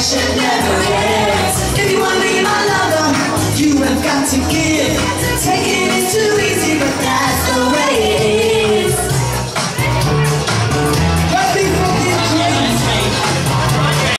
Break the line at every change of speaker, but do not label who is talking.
Never yes, if you want to be my lover, you have got to give.